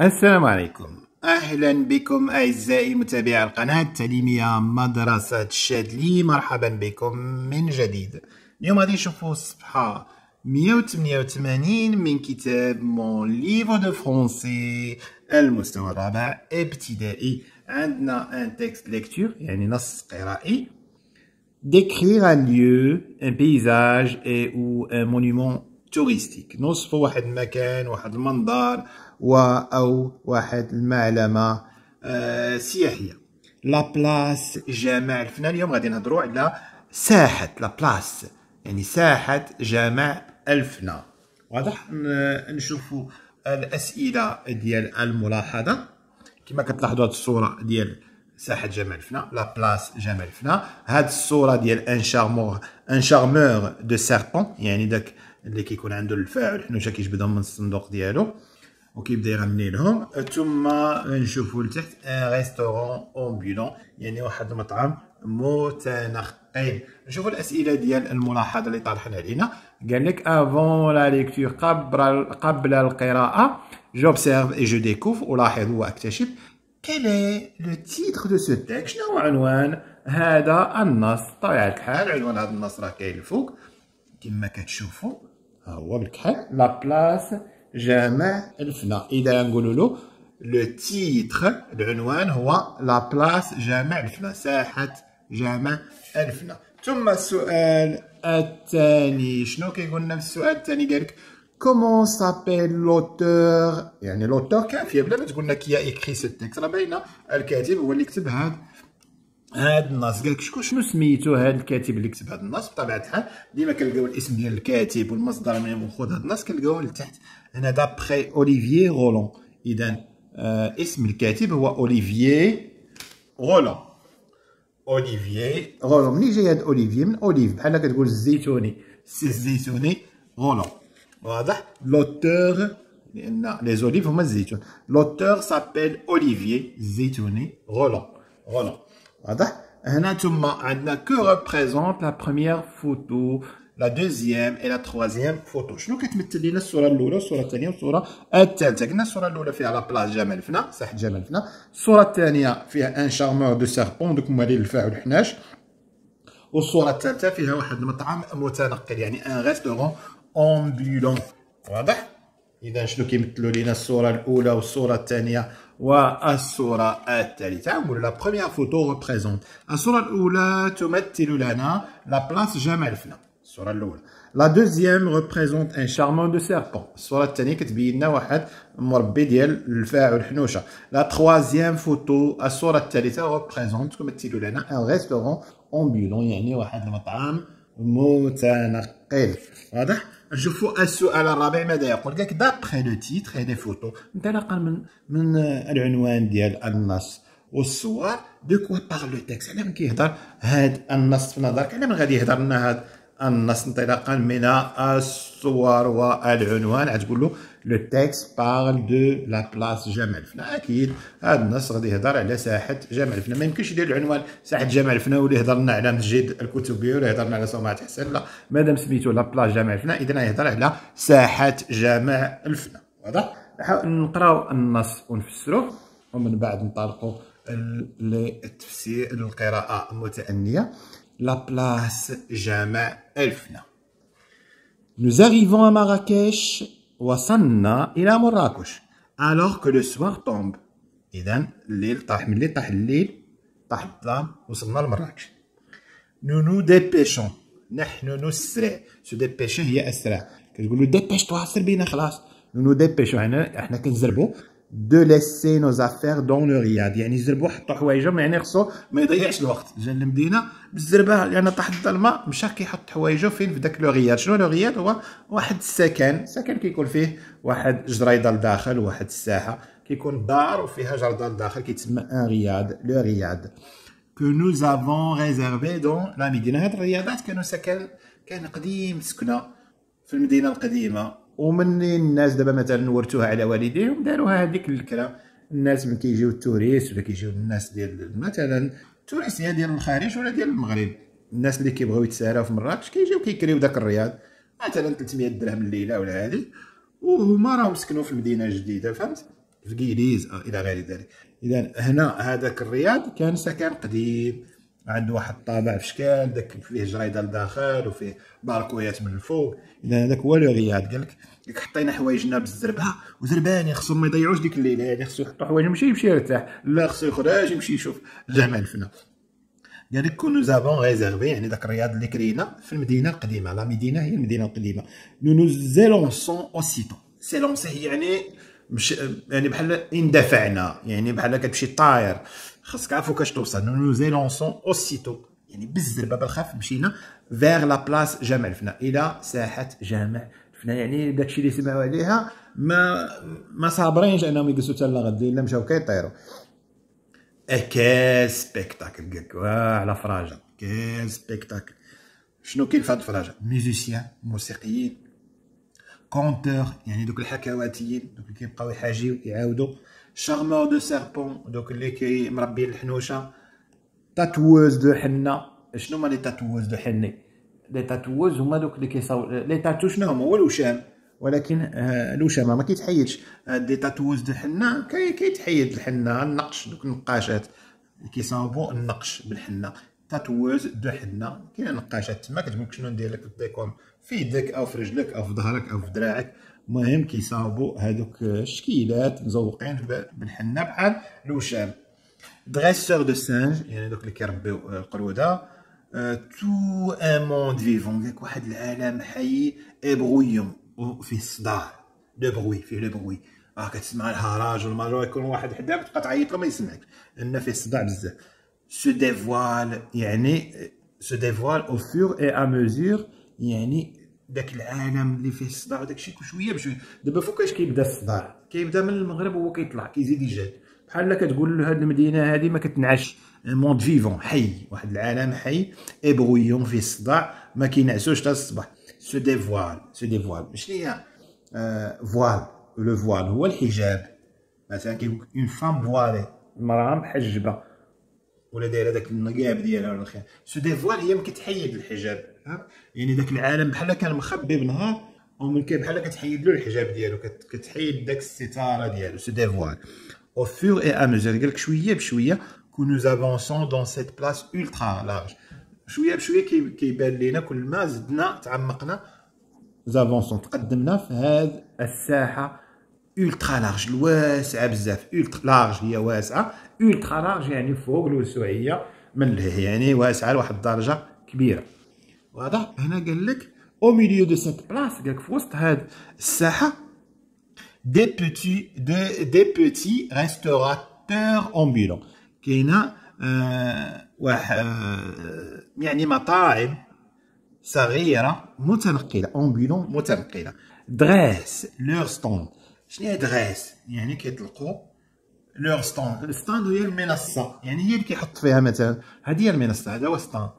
السلام عليكم أهلا بكم أعزائي متابعي القناة التعليمية مدرسة الشادلي مرحبا بكم من جديد اليوم غادي نشوفوا الصفحة 188 من كتاب مون ليفر دو فرونسي المستوى الرابع ابتدائي عندنا ان تكست ليكتور يعني نص قرائي décrire un lieu, un paysage et ou un monument touristique نوصفوا واحد المكان واحد المنظر و أو واحد المعلمة آه سياحية. la place جامع الفنا اليوم غادي نهضروا على ساحة la place يعني ساحة جامع الفنا واضح نشوفوا الأسئلة ديال الملاحظة. كما كتلاحظوا هذه الصورة ديال ساحة جامع الفنا la place جامع الفنا هاد الصورة ديال un charmeur un charmeur de serpents يعني داك اللي كيكون عنده الفاعل حنوشه كيجبدهم من الصندوق ديالو وكيبدا يغني لهم ثم نشوفوا لتحت un restaurant ambulant يعني واحد المطعم متنقل. نشوفوا الأسئلة ديال الملاحظة اللي طرحنا علينا. قال لك avant la lecture قبل قبل القراءة j'observe et je découvre ألاحظ وأكتشف. quel est le titre de ce texte شنو هو عنوان؟ هذا النص. بطبيعه الحال عنوان هذا النص راه كاين الفوق. كما كتشوفوا هو بالكحل la place جامع الفنا اذا نقولوا له le titre العنوان هو la place جامع الفنا ساحه جامع الفنا ثم السؤال الثاني شنو كيقول لنا في السؤال الثاني قال لك comment s'appelle l'auteur يعني l'auteur كافيه بلا ما تقول لنا qui écrit ce texte راه باينه الكاتب هو اللي كتب هذا هاد النص قالك شكون شنو سميتو هاد الكاتب اللي كتب هاد النص بطبيعة الحال ديما كنلقاو الاسم ديال الكاتب والمصدر من مأخوذ هاد النص كنلقاوه لتحت. هنا d'après اوليفيي غولون اذا آه اسم الكاتب هو اوليفيي غولون اوليفيي غولون منين جاي هاد اوليفيي من olive بحال كتقول الزيتوني. سي الزيتوني غولون واضح؟ l'auteur لأن les olives هما الزيتون. l'auteur s'appelle اوليفيي الزيتوني غولون غولون واضح هنا ثم عندنا que représente la première photo la deuxième et la troisième photo شنو كتمثل لنا الصورة الاولى والصورة الثانية والصورة الثالثه قلنا الصورة الاولى فيها la place جامع الفنا ساحه جامع الفنا الصورة الثانية فيها un charmeur de serpents دوك هما الفاعي حناش والصورة الثالثه فيها واحد المطعم متنقل يعني un restaurant ambulant واضح اذا شنو كيمثلوا لنا الصورة الاولى والصورة الثانية والصورة الثالثه نقول la première photo représente الصورة الاولى تمثل لنا la place جامع الفنا الصورة الاولى la deuxième représente un charmeur de serpents الصورة الثانية كتبين لنا واحد مربي ديال الفاعي حنوشه la troisième photo الصورة الثالثه représente تمثل لنا un restaurant ambulant يعني واحد المطعم متنقل. واضح؟ نشوفوا السؤال الرابع ماذا يقول قالك d'après le titre des photos انطلاقا من من العنوان ديال النص. والصور de quoi parle le texte على من كيهضر هاد النص في نظرك. على من غادي يهضر لنا هاد النص انطلاقا من الصور والعنوان. غتقول له le texte parle de la place جامع الفنا أكيد هذا النص غادي يهضر على ساحة جامع الفنا ما يمكنش يدير العنوان ساحة جامع الفنا ولا يهضر لنا على مسجد الكتبيه ولا يهضر لنا على صومعة حسن. لا مادام سميتو لا بلاص جامع الفنا اذا يهضر على ساحة جامع الفنا واضح؟ نحاول نقراو النص ونفسروه ومن بعد نطلقوا للتفسير القراءه المتأنية. La place جامع الفنا Nous arrivons à Marrakech. وصلنا إلى مراكش. Alors que le soir tombe. إذا الليل طاح من الليل طاح الليل طاح الظلام وصلنا لمراكش. Nous nous dépêchons. نحن نسرع. se dépêchons هي أسرع. كتقول له dépêche-toi سير بينا خلاص. Nous nous dépêchons. هنا إحنا كنزربو de laisser nos affaires dans le riad يعني زربو حطو حوايجهم يعني خصو ما يضيعش الوقت. جا للمدينة بالزربة لأن طاح الظلمة مشى كيحط حوايجو فين؟ في داك le riad شنو le riad هو واحد السكن. سكن كيكون فيه واحد جريدة لداخل واحد الساحة. كيكون دار وفيها جردة لداخل كيتسمى un riad le riad que nous avons réservé dans la médina هاد الرياضات كانوا سكن كان قديم سكنة في المدينة القديمة. ومن الناس دابا مثلا ورثوها على والديهم داروها هذيك الكلام الناس من كيجيو ال touristes ولا كيجيو الناس ديال مثلا ال touristes ديال الخارج ولا ديال المغرب. الناس اللي كيبغيو يتساراو في مراكش كيجيو كيكريو داك الرياض. مثلا 300 درهم الليلة ولا هذه. وهما راهم سكنوا في المدينة الجديده فهمت؟ في كيليز آه إلى غير ذلك. اذا هنا هذاك الرياض كان سكن قديم. عنده واحد الطابع في شكال داك فيه جريدة لداخل وفيه باركويات من الفوق. إذا هذاك هو le riad قال لك حطينا حوايجنا بالزربة وزرباني خصهم ما يضيعوش ديك الليلة يعني خصو يحطوا حوايجهم ماشي يمشي يرتاح لا خصو يخرج يمشي يشوف جامع الفنا قال لك que nous avons réservé يعني داك الرياض اللي كرينا في المدينة القديمة la médina هي المدينة القديمة. nous nous élançons aussitôt s'élancer يعني مش يعني بحال اندفعنا يعني بحال كتمشي طاير. خاصك عارف فوقاش توصل. نو زيلونسون أوسيتو. يعني بالزربه بالخف مشينا vers la place جامع الفنا إلى ساحة جامع الفنا يعني داكشي اللي سمعوا عليها ما ما صابرينش انهم يجلسوا حتى لغد إلا مشاو كيطيروا quel spectacle قالك. على فراجة. quel spectacle. شنو كاين في هاد الفراجه musiciens موسيقيين conteurs يعني دوك الحكواتيين دوك اللي كيبقاو يحاجيو يعاودوا charmeurs de serpents دوك اللي كي مربيين الحنوشه tatoueuses de henné شنو هما les tatoueuses de henné les tatoueuses هما دوك اللي كيصاو les tattoos شنو هما هو الوشام ولكن الوشامه ما كيتحيدش des tatoueuses de henné كيتحيد الحنه النقش دوك النقاشات كيصاوبوا النقش بالحنه tatoueuses de henné كاين نقاشات تما كتقول شنو ندير لك الديكور في يدك أو في رجلك أو في ظهرك أو في دراعك المهم كيصاوبوا هذوك الشكيلات مزوقين بالحنة بحال الوشام. dresseurs de singes يعني دوك اللي كيربيو القروده tout un monde vivant ديك واحد العالم حي et bruyant وفيه الصداع le bruit فيه le bruit راه كتسمع الهراج والماجور يكون واحد حداك تبقى تعيط له ما يسمعك. لأن فيه الصداع بزاف. se dévoile يعني se dévoile au fur et à mesure يعني داك العالم اللي فيه الصداع وداك الشيء شوية بشوية. دابا فوقاش كيبدا الصداع؟ كيبدا من المغرب وهو كيطلع كيزيد يجاد. بحال كتقول له هاد المدينة هادي ما كتنعش. monde vivant حي. واحد العالم حي et bruyant فيه الصداع ما كينعسوش حتى الصباح. se dévoile se dévoile شنو هي؟ voile le voile هو الحجاب. مثلا كيقول une femme voilée المرأة محجبة. ولا دايرة داك النقاب ديالها ولا خير se dévoile هي ما كتحيد الحجاب. يعني داك العالم بحال كان مخبي بنهار ومن كي بحال كتحيد له الحجاب ديالو كتحيد داك الستارة ديالو se au fur et à mesure قال لك شوية بشويه que nous avançons dans cette place ultra large. شوية بشويه كيبان لينا كل ما زدنا تعمقنا avançons تقدمنا في هذه الساحه ultra large الواسعه بزاف ultra large هي واسعه ultra large يعني فوق الوسوعيه من يعني واسعه لواحد الدرجه كبيره واضح؟ هنا قال لك au milieu de cette place قال لك في وسط هذه الساحة des petits des petits restaurateurs ambulants كاينة آه واحد آه يعني مطاعم صغيرة متنقلة ambulants متنقلة. dressent leur stand شنو هي dressent يعني كيطلقوا leur stand ال stand هي المنصة. يعني هي اللي كيحط فيها مثلا هذه هي المنصة هذا هو stand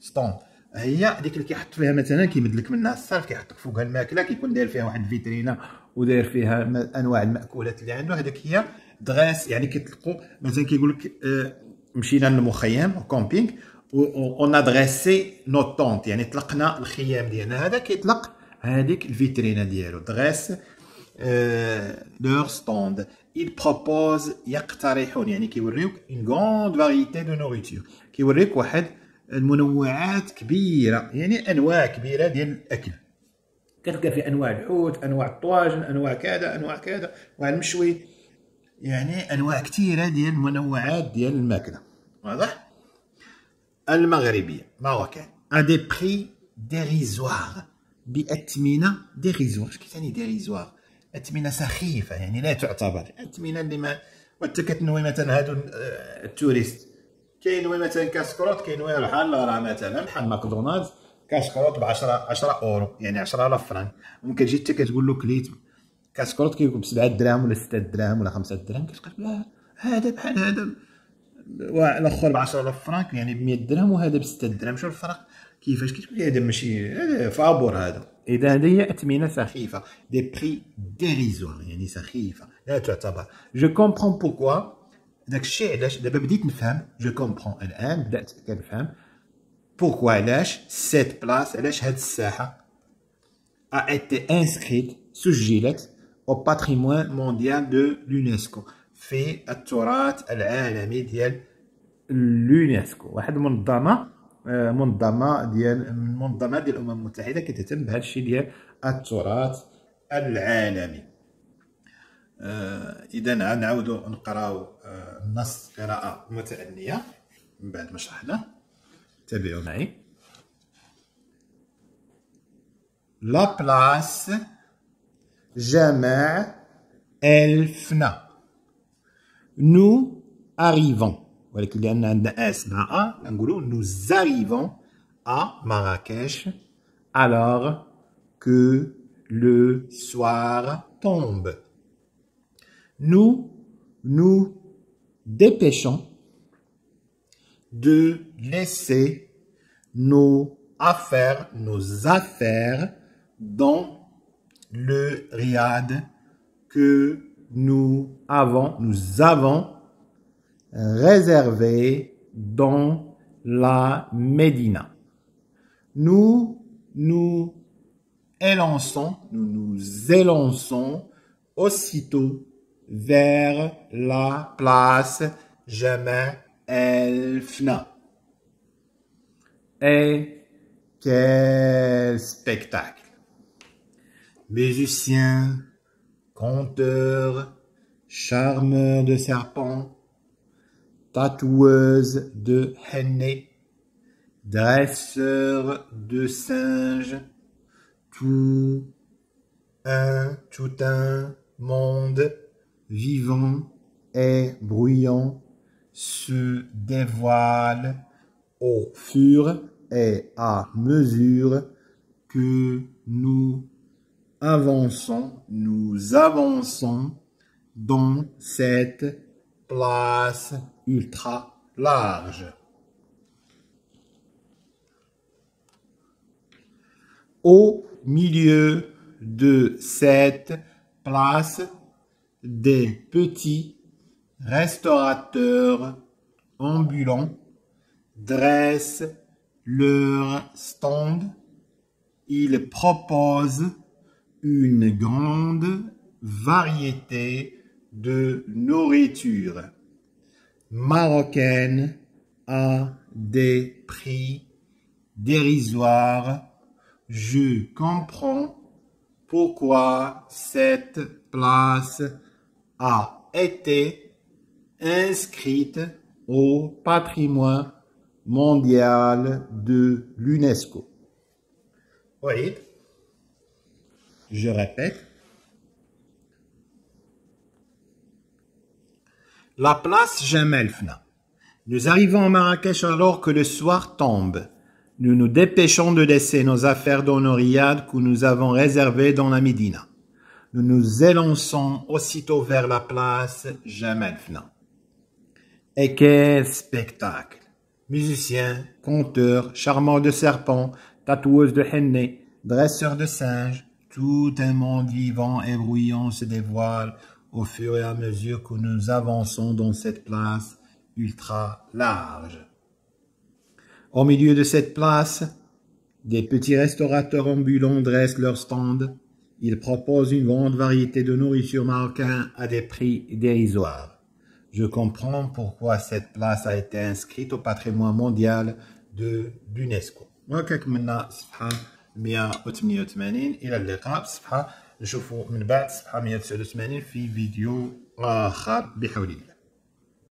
stand هي ديك اللي كيحط فيها مثلا كيمد لك منها الصرف كيحط فوقها الماكلة كيكون داير فيها واحد الفيترينا وداير فيها أنواع المأكولات اللي عنده هذاك هي dressent يعني كيطلقوا مثلا كيقول لك آه مشينا للمخيم camping on a dressé nos tentes يعني طلقنا الخيام ديالنا. هذا كيطلق هذيك الفيترينا ديالو. dressent leur stand ils proposent يقترحون يعني كيوريوك une grande variété de nourriture كيوريك واحد المنوعات كبيرة يعني أنواع كبيرة ديال الأكل. كتلقى في أنواع الحوت أنواع الطواجن أنواع كذا أنواع كذا انواع المشوي. يعني أنواع كثيرة ديال المنوعات ديال الماكلة. واضح؟ المغربية marocaine à des prix dérisoires باثمنه dérisoires اش كيتعني dérisoires اثمنه سخيفة يعني لا تعتبر. اثمنه اللي ما وأنت كتنوي مثلا هادو ال touristes. كاين مثلا كاس كروت كاين بحال راه مثلا بحال ماكدونالدز كاس كروت ب 10 10 أورو يعني 10000 فرنك ممكن تجي انت كتقول له كليت كاس كروت كيكون ب 7 دراهم ولا 6 دراهم ولا 5 دراهم كتقول لا هذا بحال هذا. الأخر ب 10000 فرنك يعني ب 100 درهم وهذا ب 6 دراهم. شوف الفرق كيفاش؟ كتقول لي هذا ماشي هذا فابور هذا. إذا هذه هي أثمنة سخيفة. des prix dérisoires يعني سخيفة. لا تعتبر. je comprends pourquoi داك الشيء علاش دابا بديت نفهم je comprends الان بدأت كنفهم pourquoi علاش cette place علاش هاد الساحة a été inscrite سجلت au patrimoine mondial de l'UNESCO في التراث العالمي ديال اليونسكو واحد المنظمه منظمة ديال منظمة ديال الأمم المتحدة كتهتم بهذا الشيء ديال التراث العالمي. إذا نعاودو نقراو النص قراءة متأنية. من بعد ما شرحنا تابعوا معي. la place جمع الفنا nous arrivons. ولكن لأن عندنا s مع a نقولوا nous arrivons à Marrakech. Alors que le soir tombe. Nous nous dépêchons de laisser nos affaires, nos affaires dans le riad que nous avons, nous avons réservé dans la Médina. Nous nous élançons, nous nous élançons aussitôt vers la place Jamais Elfna. Et quel spectacle! Musiciens, conteurs, charmeurs de serpents, tatoueuses de henné, dresseurs de singes, tout un, tout un monde vivant et bruyant se dévoile au fur et à mesure que nous avançons, nous avançons dans cette place ultra large. Au milieu de cette place, des petits restaurateurs ambulants dressent leur stand. Ils proposent une grande variété de nourriture marocaine à des prix dérisoires. Je comprends pourquoi cette place a été inscrite au patrimoine mondial de l'UNESCO. Oui, je répète. La place Jamelfna. Nous arrivons à Marrakech alors que le soir tombe. Nous nous dépêchons de laisser nos affaires riades que nous avons réservées dans la Médina. Nous nous élançons aussitôt vers la place Jamelfna. Et quel spectacle Musiciens, conteurs, charmeurs de serpents, tatoueuses de henné, dresseurs de singes, tout un monde vivant et bruyant se dévoile au fur et à mesure que nous avançons dans cette place ultra large. Au milieu de cette place, des petits restaurateurs ambulants dressent leurs stands. Ils proposent une grande variété de nourriture marocaine à des prix dérisoires. Je comprends pourquoi cette place a été inscrite au patrimoine mondial de l'UNESCO. 188 الى اللقاء صفحه نشوفوا من بعد صفحه 189 في فيديو اخر بحول الله